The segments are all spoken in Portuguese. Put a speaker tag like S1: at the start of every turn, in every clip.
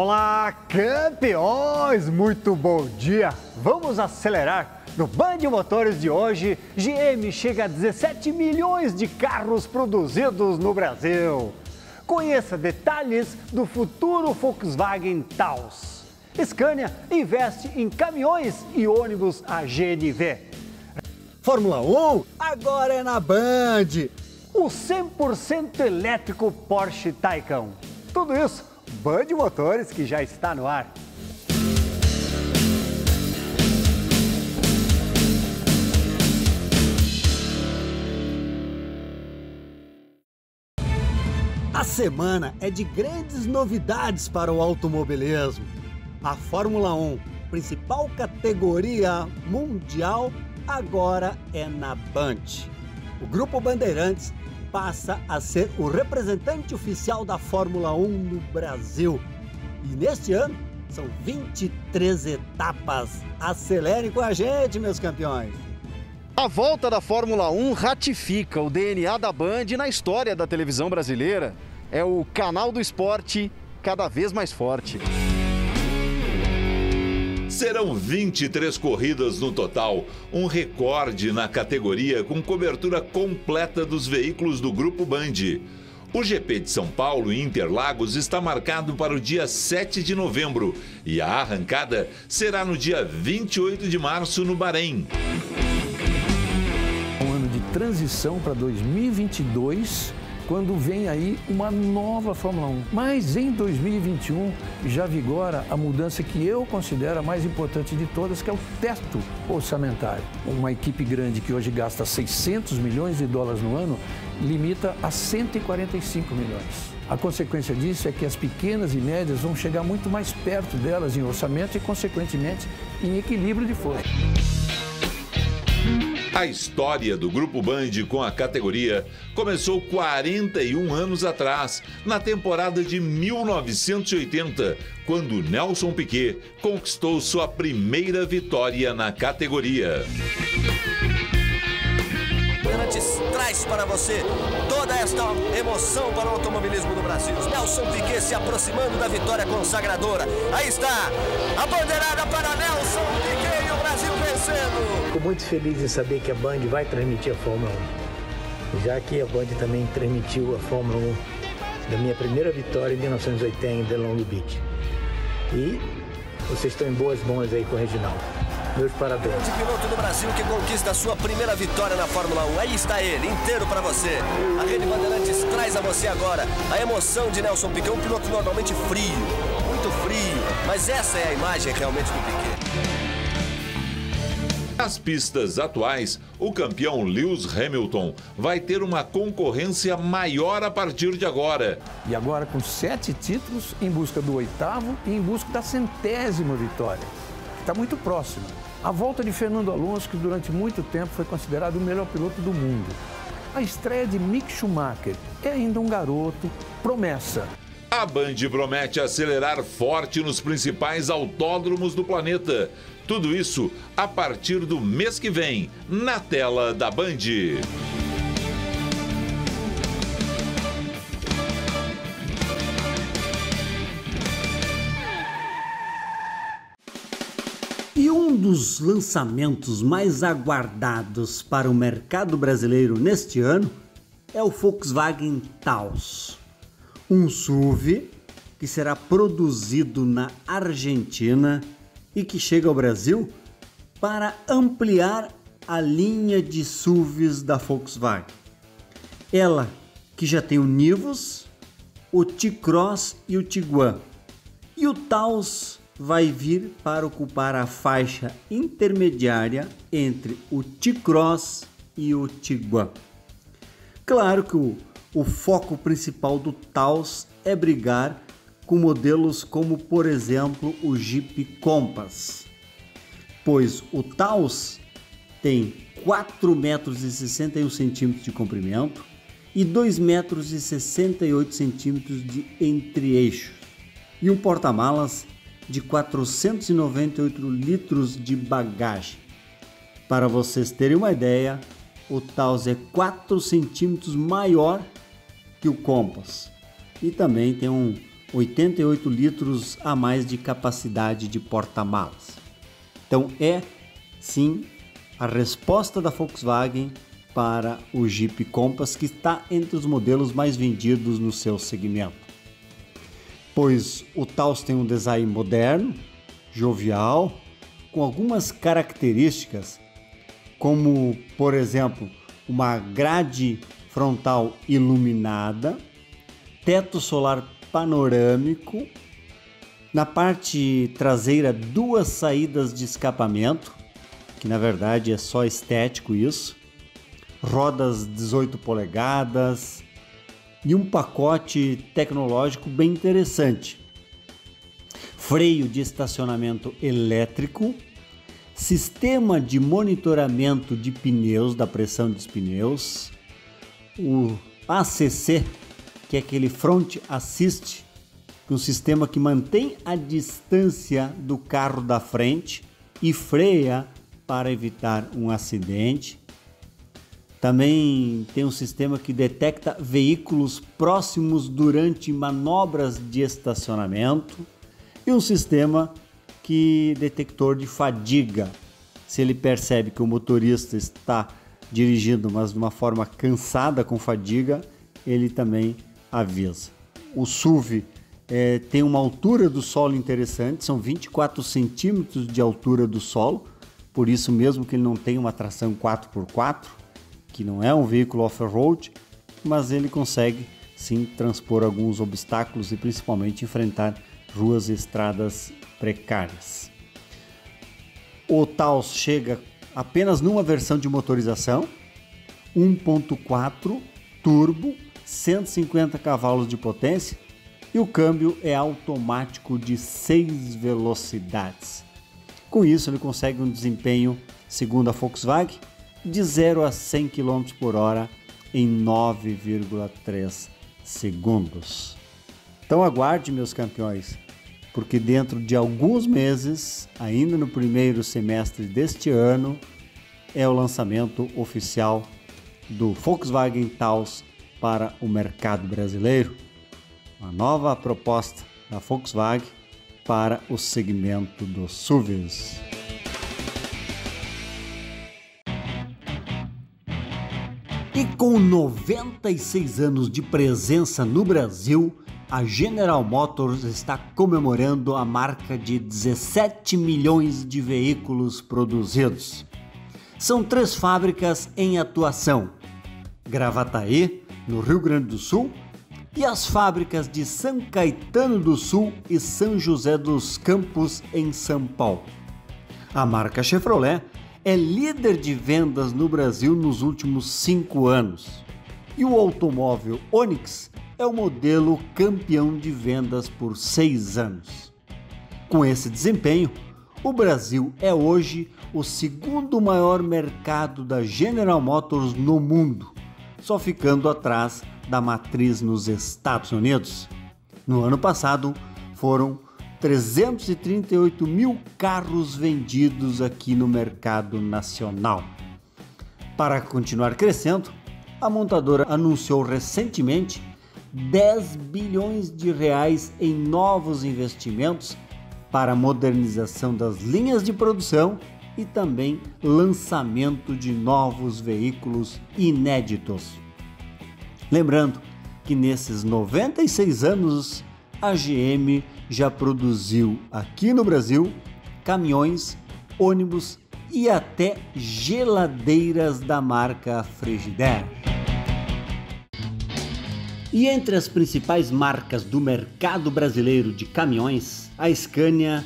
S1: Olá, campeões! Muito bom dia! Vamos acelerar! No Band Motores de hoje, GM chega a 17 milhões de carros produzidos no Brasil. Conheça detalhes do futuro Volkswagen Taos. Scania investe em caminhões e ônibus a GNV. Fórmula 1 agora é na Band. O 100% elétrico Porsche Taycan. Tudo isso Band Motores que já está no ar. A semana é de grandes novidades para o automobilismo. A Fórmula 1, principal categoria mundial, agora é na Band. O Grupo Bandeirantes passa a ser o representante oficial da Fórmula 1 no Brasil. E neste ano são 23 etapas. Acelerem com a gente, meus campeões!
S2: A volta da Fórmula 1 ratifica o DNA da Band na história da televisão brasileira. É o canal do esporte cada vez mais forte.
S3: Serão 23 corridas no total, um recorde na categoria com cobertura completa dos veículos do Grupo Band. O GP de São Paulo e Interlagos está marcado para o dia 7 de novembro e a arrancada será no dia 28 de março no Bahrein.
S4: Um ano de transição para 2022 quando vem aí uma nova Fórmula 1. Mas em 2021 já vigora a mudança que eu considero a mais importante de todas, que é o teto orçamentário. Uma equipe grande que hoje gasta 600 milhões de dólares no ano limita a 145 milhões. A consequência disso é que as pequenas e médias vão chegar muito mais perto delas em orçamento e, consequentemente, em equilíbrio de força.
S3: A história do Grupo Band com a categoria começou 41 anos atrás, na temporada de 1980, quando Nelson Piquet conquistou sua primeira vitória na categoria.
S5: Bandeirantes traz para você toda esta emoção para o automobilismo do Brasil. Nelson Piquet se aproximando da vitória consagradora. Aí está a bandeirada para Nelson Piquet o Brasil vencendo.
S6: Fico muito feliz em saber que a Band vai transmitir a Fórmula 1. Já que a Band também transmitiu a Fórmula 1 da minha primeira vitória em 1980 em Long Beach. E vocês estão em boas mãos aí com o Reginaldo. Meus parabéns.
S5: De piloto do Brasil que conquista a sua primeira vitória na Fórmula 1. Aí está ele, inteiro para você. A Rede Bandeirantes traz a você agora a emoção de Nelson Piquet, um piloto normalmente frio, muito frio, mas essa é a imagem realmente do Piquet.
S3: Nas pistas atuais, o campeão Lewis Hamilton vai ter uma concorrência maior a partir de agora.
S4: E agora com sete títulos, em busca do oitavo e em busca da centésima vitória. Está muito próximo. A volta de Fernando Alonso, que durante muito tempo foi considerado o melhor piloto do mundo. A estreia de Mick Schumacher é ainda um garoto, promessa.
S3: A Band promete acelerar forte nos principais autódromos do planeta. Tudo isso a partir do mês que vem, na tela da Band.
S7: E um dos lançamentos mais aguardados para o mercado brasileiro neste ano é o Volkswagen Taos, um SUV que será produzido na Argentina e que chega ao Brasil para ampliar a linha de SUVs da Volkswagen. Ela que já tem o Nivus, o T-Cross e o Tiguan. E o Taos vai vir para ocupar a faixa intermediária entre o T-Cross e o Tiguan. Claro que o, o foco principal do Taos é brigar com modelos como, por exemplo, o Jeep Compass, pois o Taos tem 4 metros e 61 centímetros de comprimento e 2 metros e 68 centímetros de entre-eixo e um porta-malas de 498 litros de bagagem. Para vocês terem uma ideia, o Taos é 4 centímetros maior que o Compass e também tem um 88 litros a mais de capacidade de porta-malas. Então é sim a resposta da Volkswagen para o Jeep Compass que está entre os modelos mais vendidos no seu segmento. Pois o Taos tem um design moderno, jovial, com algumas características como, por exemplo, uma grade frontal iluminada, teto solar panorâmico, na parte traseira duas saídas de escapamento, que na verdade é só estético isso, rodas 18 polegadas e um pacote tecnológico bem interessante. Freio de estacionamento elétrico, sistema de monitoramento de pneus, da pressão dos pneus, o ACC, que é aquele Front Assist, é um sistema que mantém a distância do carro da frente e freia para evitar um acidente. Também tem um sistema que detecta veículos próximos durante manobras de estacionamento e um sistema que detector de fadiga. Se ele percebe que o motorista está dirigindo, mas de uma forma cansada com fadiga, ele também avisa. O SUV é, tem uma altura do solo interessante, são 24 centímetros de altura do solo, por isso mesmo que ele não tem uma tração 4x4, que não é um veículo off-road, mas ele consegue sim transpor alguns obstáculos e principalmente enfrentar ruas e estradas precárias. O Taos chega apenas numa versão de motorização 1.4 turbo, 150 cavalos de potência e o câmbio é automático de 6 velocidades. Com isso, ele consegue um desempenho, segundo a Volkswagen, de 0 a 100 km por hora em 9,3 segundos. Então aguarde, meus campeões, porque dentro de alguns meses, ainda no primeiro semestre deste ano, é o lançamento oficial do Volkswagen Taos para o mercado brasileiro. Uma nova proposta da Volkswagen para o segmento dos SUVs. E com 96 anos de presença no Brasil, a General Motors está comemorando a marca de 17 milhões de veículos produzidos. São três fábricas em atuação: Gravataí, no Rio Grande do Sul, e as fábricas de São Caetano do Sul e São José dos Campos, em São Paulo. A marca Chevrolet é líder de vendas no Brasil nos últimos cinco anos. E o automóvel Onix é o modelo campeão de vendas por seis anos. Com esse desempenho, o Brasil é hoje o segundo maior mercado da General Motors no mundo, só ficando atrás da matriz nos Estados Unidos. No ano passado, foram 338 mil carros vendidos aqui no mercado nacional. Para continuar crescendo, a montadora anunciou recentemente 10 bilhões de reais em novos investimentos para modernização das linhas de produção e também lançamento de novos veículos inéditos. Lembrando que nesses 96 anos a GM já produziu aqui no Brasil caminhões, ônibus e até geladeiras da marca Frigidaire. E entre as principais marcas do mercado brasileiro de caminhões, a Scania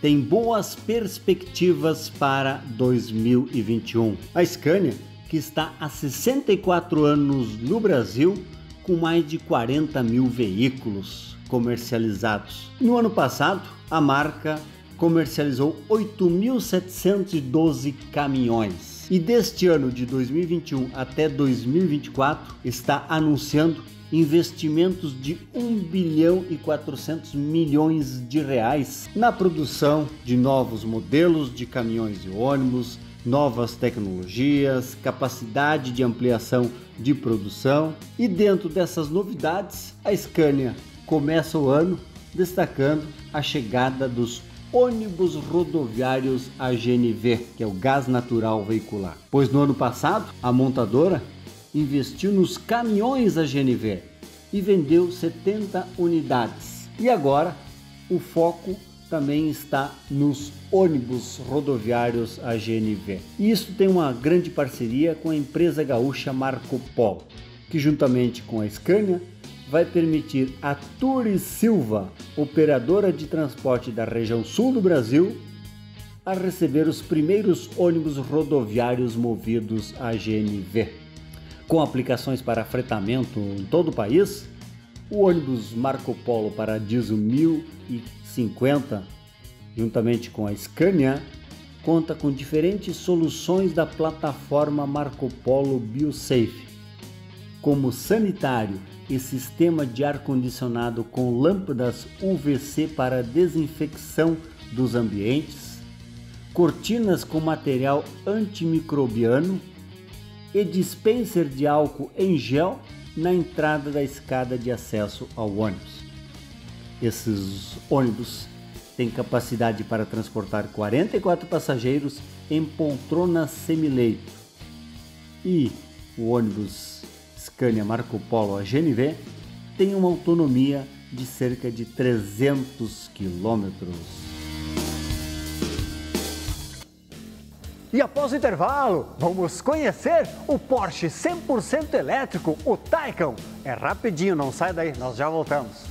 S7: tem boas perspectivas para 2021. A Scania, que está há 64 anos no Brasil, com mais de 40 mil veículos comercializados. No ano passado, a marca comercializou 8.712 caminhões. E deste ano de 2021 até 2024 está anunciando investimentos de 1 bilhão e 400 milhões de reais na produção de novos modelos de caminhões e ônibus, novas tecnologias, capacidade de ampliação de produção. E dentro dessas novidades, a Scania começa o ano destacando a chegada dos ônibus rodoviários AGNV, que é o gás natural veicular. Pois no ano passado, a montadora investiu nos caminhões AGNV e vendeu 70 unidades. E agora o foco também está nos ônibus rodoviários AGNV. Isso tem uma grande parceria com a empresa gaúcha Marco Polo, que juntamente com a Scania vai permitir a Turi Silva, operadora de transporte da região sul do Brasil, a receber os primeiros ônibus rodoviários movidos a GNV. Com aplicações para fretamento em todo o país, o ônibus Marco Polo para diesel 1050, juntamente com a Scania, conta com diferentes soluções da plataforma Marco Polo BioSafe, como sanitário e sistema de ar-condicionado com lâmpadas UVC para desinfecção dos ambientes, cortinas com material antimicrobiano e dispenser de álcool em gel na entrada da escada de acesso ao ônibus. Esses ônibus têm capacidade para transportar 44 passageiros em poltrona semileito e o ônibus Scania Marco Polo a GNV tem uma autonomia de cerca de 300 quilômetros.
S8: E após o intervalo, vamos conhecer o Porsche 100% elétrico, o Taycan. É rapidinho, não sai daí, nós já voltamos.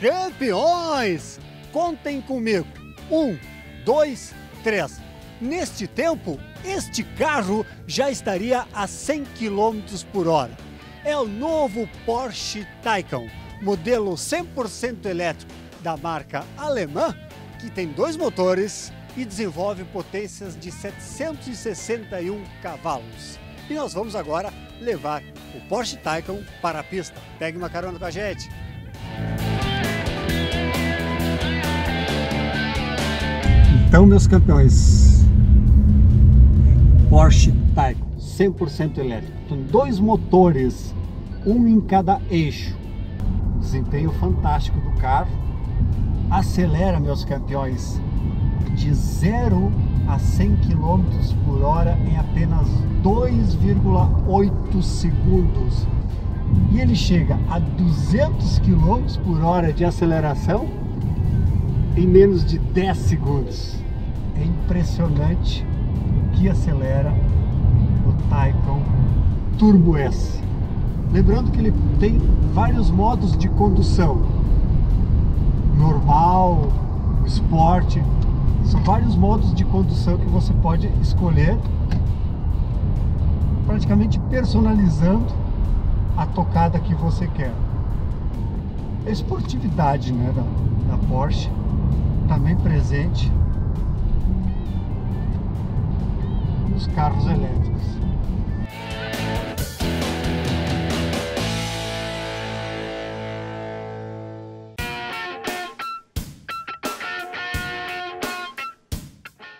S8: campeões! Contem comigo. Um, dois, três. Neste tempo, este carro já estaria a 100 km por hora. É o novo Porsche Taycan, modelo 100% elétrico da marca alemã, que tem dois motores e desenvolve potências de 761 cavalos. E nós vamos agora levar o Porsche Taycan para a pista. Pegue uma carona com a gente. Então, meus campeões, Porsche Taycan 100% elétrico, tem dois motores, um em cada eixo. Desempenho fantástico do carro. Acelera, meus campeões, de 0 a 100 km por hora em apenas 2,8 segundos. E ele chega a 200 km por hora de aceleração em menos de 10 segundos. É impressionante que acelera o Taycan Turbo S. Lembrando que ele tem vários modos de condução. Normal, esporte. São vários modos de condução que você pode escolher praticamente personalizando a tocada que você quer. A esportividade né, da, da Porsche também presente nos carros elétricos.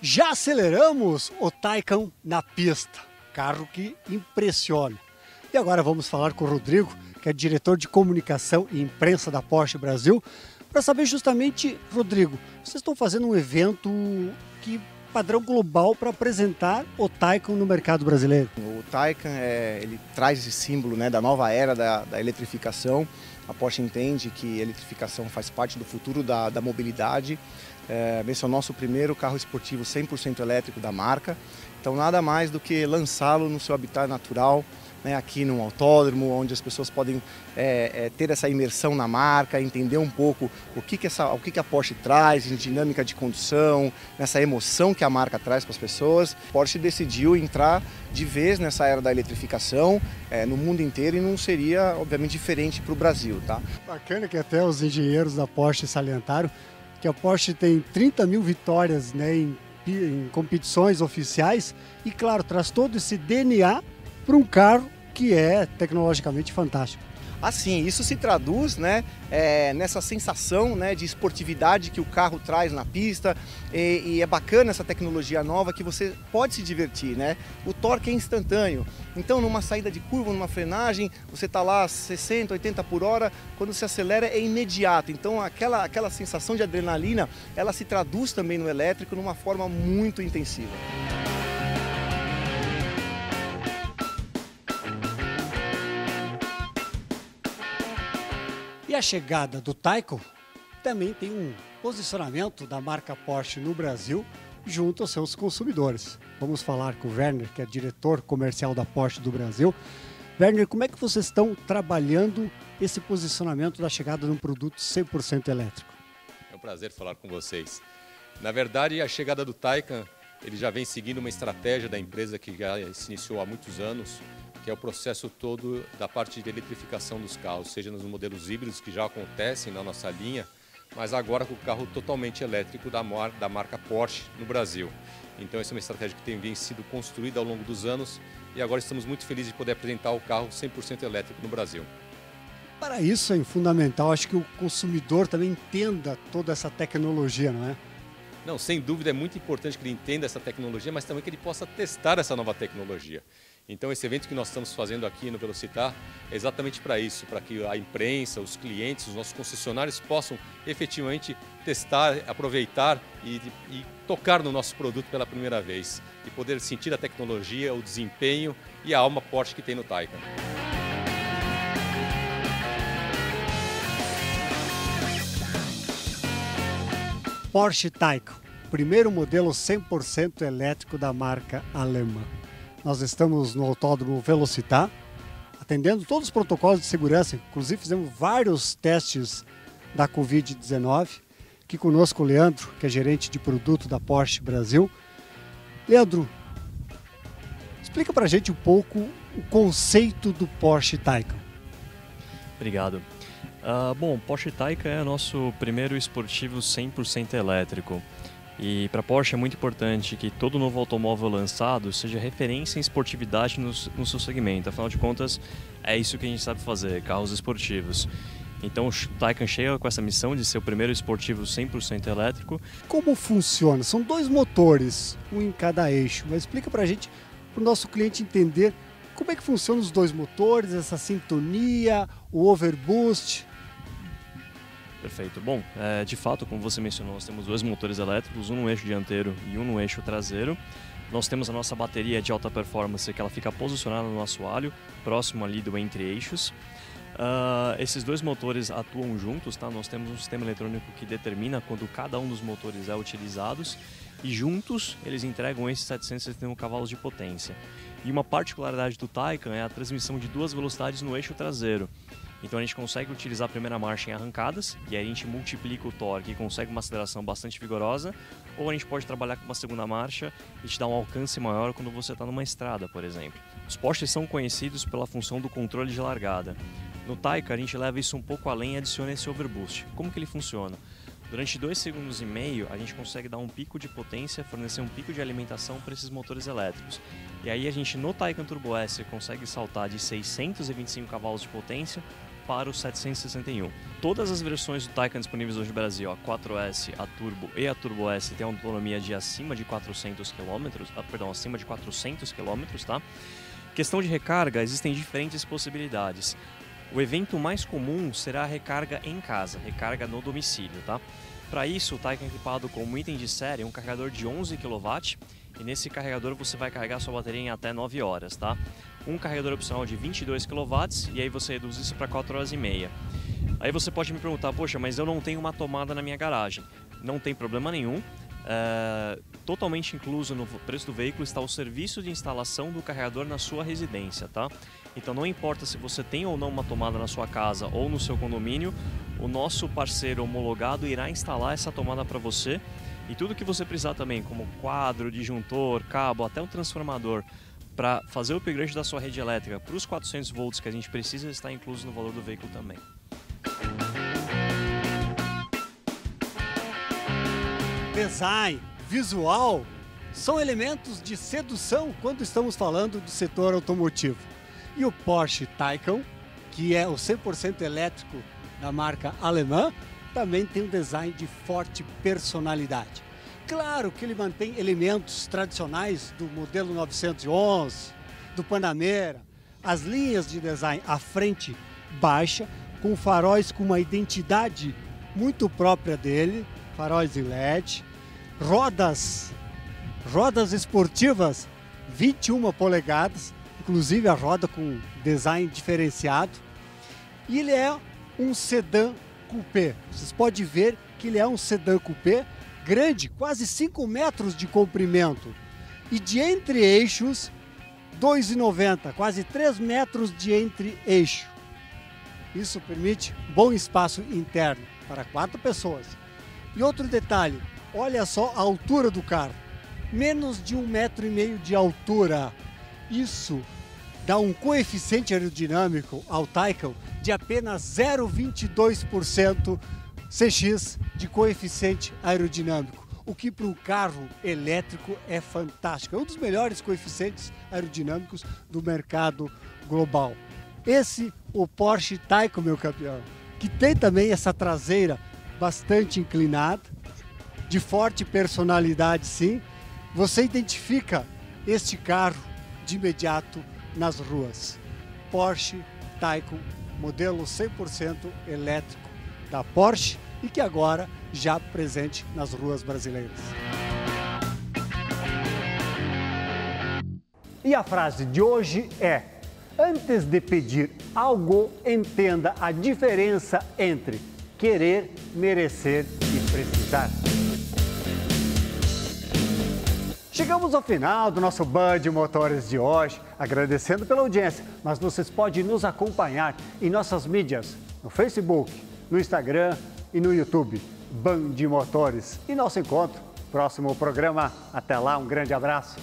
S8: Já aceleramos o Taycan na pista, carro que impressiona. E agora vamos falar com o Rodrigo, que é diretor de comunicação e imprensa da Porsche Brasil, para saber justamente, Rodrigo, vocês estão fazendo um evento que padrão global para apresentar o Taycan no mercado brasileiro.
S9: O Taycan é, ele traz esse símbolo né, da nova era da, da eletrificação. A Porsche entende que a eletrificação faz parte do futuro da, da mobilidade. É, esse é o nosso primeiro carro esportivo 100% elétrico da marca. Então nada mais do que lançá-lo no seu habitat natural, né, aqui num autódromo, onde as pessoas podem é, é, ter essa imersão na marca, entender um pouco o que, que, essa, o que, que a Porsche traz em dinâmica de condução, nessa emoção que a marca traz para as pessoas. A Porsche decidiu entrar de vez nessa era da eletrificação é, no mundo inteiro e não seria, obviamente, diferente para o Brasil. Tá?
S8: Bacana que até os engenheiros da Porsche salientaram que a Porsche tem 30 mil vitórias né, em, em competições oficiais e, claro, traz todo esse DNA para um carro que é tecnologicamente fantástico.
S9: Assim, isso se traduz né, é, nessa sensação né, de esportividade que o carro traz na pista e, e, é bacana essa tecnologia nova que você pode se divertir. Né? O torque é instantâneo, então numa saída de curva, numa frenagem, você está lá 60, 80 por hora, quando se acelera é imediato. Então aquela, aquela sensação de adrenalina, ela se traduz também no elétrico numa forma muito intensiva.
S8: E a chegada do Taycan também tem um posicionamento da marca Porsche no Brasil junto aos seus consumidores. Vamos falar com o Werner, que é diretor comercial da Porsche do Brasil. Werner, como é que vocês estão trabalhando esse posicionamento da chegada de um produto 100% elétrico?
S10: É um prazer falar com vocês. Na verdade, a chegada do Taycan, ele já vem seguindo uma estratégia da empresa que já se iniciou há muitos anos, que é o processo todo da parte de eletrificação dos carros, seja nos modelos híbridos que já acontecem na nossa linha, mas agora com o carro totalmente elétrico da, da marca Porsche no Brasil. Então essa é uma estratégia que tem vindo sido construída ao longo dos anos e agora estamos muito felizes de poder apresentar o carro 100% elétrico no Brasil.
S8: Para isso é fundamental, acho que o consumidor também entenda toda essa tecnologia, não é?
S10: Não, sem dúvida é muito importante que ele entenda essa tecnologia, mas também que ele possa testar essa nova tecnologia. Então esse evento que nós estamos fazendo aqui no Velocitar é exatamente para isso, para que a imprensa, os clientes, os nossos concessionários possam efetivamente testar, aproveitar e, e tocar no nosso produto pela primeira vez e poder sentir a tecnologia, o desempenho e a alma Porsche que tem no Taycan.
S8: Porsche Taycan, primeiro modelo 100% elétrico da marca alemã. Nós estamos no Autódromo Velocitar, atendendo todos os protocolos de segurança, inclusive fizemos vários testes da Covid-19. Aqui conosco o Leandro, que é gerente de produto da Porsche Brasil. Leandro, explica pra gente um pouco o conceito do Porsche Taycan.
S11: Obrigado. Uh, bom, Porsche Taycan é nosso primeiro esportivo 100% elétrico. E para Porsche é muito importante que todo novo automóvel lançado seja referência em esportividade no, no seu segmento. Afinal de contas, é isso que a gente sabe fazer, carros esportivos. Então o Taycan chega com essa missão de ser o primeiro esportivo 100% elétrico.
S8: Como funciona? São dois motores, um em cada eixo. Mas explica para a gente, para o nosso cliente entender como é que funcionam os dois motores, essa sintonia, o overboost.
S11: Perfeito. Bom, é, de fato, como você mencionou, nós temos dois motores elétricos, um no eixo dianteiro e um no eixo traseiro. Nós temos a nossa bateria de alta performance que ela fica posicionada no nosso próximo ali do entre-eixos. Uh, esses dois motores atuam juntos, tá? Nós temos um sistema eletrônico que determina quando cada um dos motores é utilizados e juntos eles entregam esses 771 cavalos de potência. E uma particularidade do Taycan é a transmissão de duas velocidades no eixo traseiro. Então a gente consegue utilizar a primeira marcha em arrancadas, e aí a gente multiplica o torque e consegue uma aceleração bastante vigorosa, ou a gente pode trabalhar com uma segunda marcha e te dar um alcance maior quando você está numa estrada, por exemplo. Os Porsches são conhecidos pela função do controle de largada. No Taycan a gente leva isso um pouco além e adiciona esse overboost. Como que ele funciona? Durante 2 segundos e meio, a gente consegue dar um pico de potência, fornecer um pico de alimentação para esses motores elétricos. E aí a gente no Taycan Turbo S consegue saltar de 625 cavalos de potência para o 761. Todas as versões do Taycan disponíveis hoje no Brasil, a 4S, a Turbo e a Turbo S, têm autonomia de acima de 400 km, ah, perdão, acima de 400 km, tá? Questão de recarga, existem diferentes possibilidades. O evento mais comum será a recarga em casa, recarga no domicílio, tá? Para isso, o Taycan é equipado como item de série um carregador de 11 kW e nesse carregador você vai carregar sua bateria em até 9 horas, tá? Um carregador opcional de 22 kW e aí você reduz isso para 4 horas e meia. Aí você pode me perguntar, poxa, mas eu não tenho uma tomada na minha garagem. Não tem problema nenhum. É, totalmente incluso no preço do veículo está o serviço de instalação do carregador na sua residência, tá? Então não importa se você tem ou não uma tomada na sua casa ou no seu condomínio, o nosso parceiro homologado irá instalar essa tomada para você e tudo que você precisar também, como quadro, disjuntor, cabo, até um transformador, para fazer o upgrade da sua rede elétrica para os 400 volts que a gente precisa está incluso no valor do veículo também.
S8: Design, visual, são elementos de sedução quando estamos falando do setor automotivo. E o Porsche Taycan que é o 100% elétrico da marca alemã, também tem um design de forte personalidade. Claro que ele mantém elementos tradicionais do modelo 911, do Panamera, as linhas de design à frente baixa, com faróis com uma identidade muito própria dele, faróis em LED, rodas, rodas esportivas 21 polegadas, inclusive a roda com design diferenciado. E ele é um sedã coupé. Vocês podem ver que ele é um sedã coupé grande, quase 5 metros de comprimento. E de entre eixos, 2,90, quase 3 metros de entre eixo. Isso permite bom espaço interno para quatro pessoas. E outro detalhe, olha só a altura do carro. Menos de um metro e meio de altura. Isso dá um coeficiente aerodinâmico ao Taycan de apenas 0,22% CX de coeficiente aerodinâmico, o que para um carro elétrico é fantástico. É um dos melhores coeficientes aerodinâmicos do mercado global. Esse o Porsche Taycan, meu campeão, que tem também essa traseira bastante inclinada, de forte personalidade, sim. Você identifica este carro de imediato nas ruas. Porsche Taycan, modelo 100% elétrico da Porsche e que agora já presente nas ruas brasileiras.
S1: E a frase de hoje é: Antes de pedir algo, entenda a diferença entre querer, merecer e precisar. Chegamos ao final do nosso Band Motores de hoje, agradecendo pela audiência, mas vocês podem nos acompanhar em nossas mídias, no Facebook, no Instagram e no YouTube, Band Motores. E nosso encontro, próximo programa. Até lá, um grande abraço.